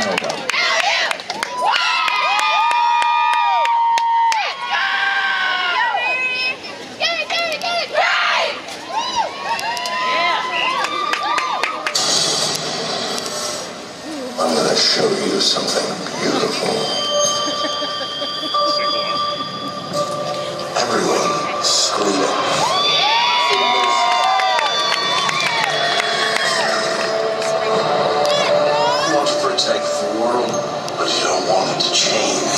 Canada. I'm gonna show you something beautiful. World, but you don't want it to change.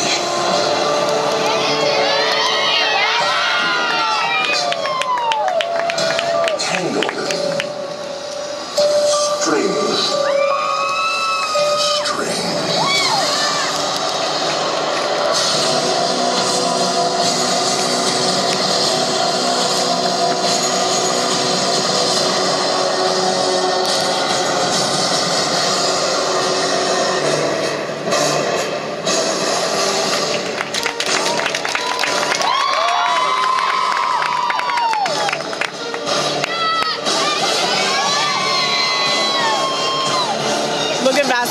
At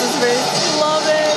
Love it.